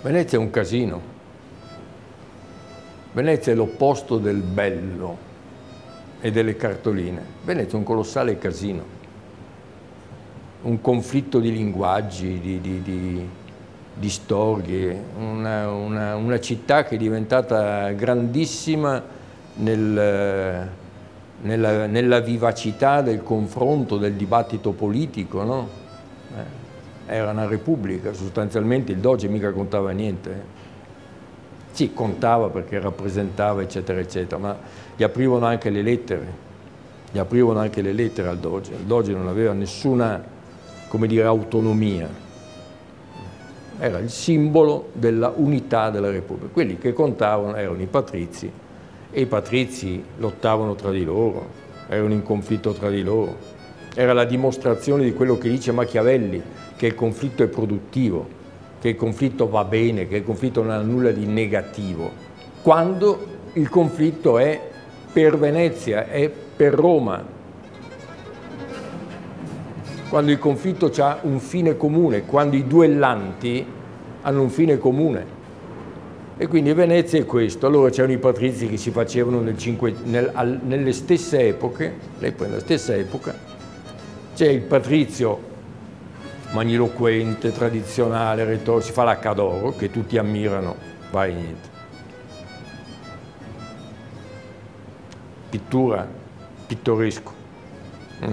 Venezia è un casino. Venezia è l'opposto del bello e delle cartoline. Venezia è un colossale casino, un conflitto di linguaggi, di, di, di, di storie, una, una, una, città che è diventata grandissima nel, nella, nella, vivacità del confronto, del dibattito politico. No? Era una repubblica, sostanzialmente il Doge mica contava niente. Sì, contava perché rappresentava, eccetera, eccetera, ma gli aprivano anche le lettere, gli aprivano anche le lettere al Doge. Il Doge non aveva nessuna, come dire, autonomia. Era il simbolo della unità della Repubblica. Quelli che contavano erano i patrizi e i patrizi lottavano tra di loro, erano in conflitto tra di loro. Era la dimostrazione di quello che dice Machiavelli, che il conflitto è produttivo, che il conflitto va bene, che il conflitto non ha nulla di negativo, quando il conflitto è per Venezia, è per Roma, quando il conflitto ha un fine comune, quando i duellanti hanno un fine comune. E quindi Venezia è questo. Allora c'erano i patrizi che si facevano nel 5, nel, al, nelle stesse epoche, lei poi nella stessa epoca, c'è il patrizio magniloquente, tradizionale, retorico, si fa la Cadoro, che tutti ammirano, vai niente. Pittura, pittoresco. Mm.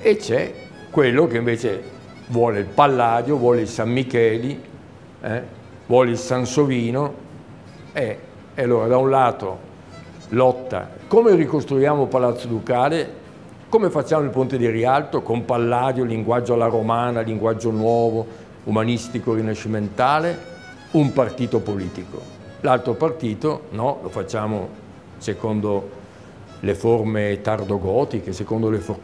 E c'è quello che invece vuole il Palladio, vuole il San Micheli, eh? vuole il Sansovino, e, e allora da un lato lotta, come ricostruiamo Palazzo Ducale? Come facciamo il ponte di Rialto? Con Palladio, linguaggio alla romana, linguaggio nuovo, umanistico, rinascimentale, un partito politico. L'altro partito, no, lo facciamo secondo le forme tardogotiche, secondo le, for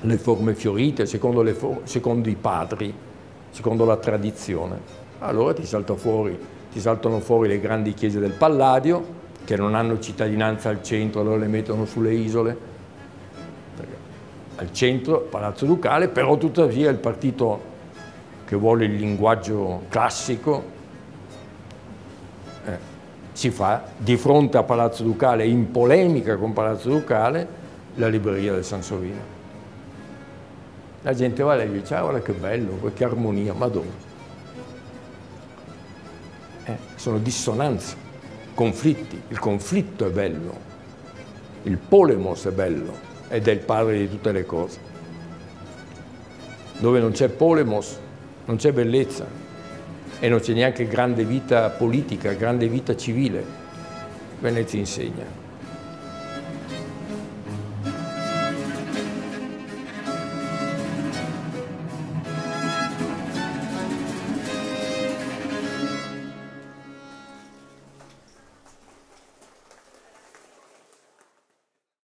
le forme fiorite, secondo, le for secondo i padri, secondo la tradizione. Allora ti, fuori, ti saltano fuori le grandi chiese del Palladio, che non hanno cittadinanza al centro, allora le mettono sulle isole, al centro, Palazzo Ducale, però tuttavia il partito che vuole il linguaggio classico eh, si fa di fronte a Palazzo Ducale, in polemica con Palazzo Ducale, la libreria del Sansovino. La gente va e dice, ah guarda che bello, che armonia, ma dove? Eh, sono dissonanze, conflitti, il conflitto è bello, il polemos è bello, ed è il padre di tutte le cose. Dove non c'è polemos, non c'è bellezza e non c'è neanche grande vita politica, grande vita civile. Venezia insegna.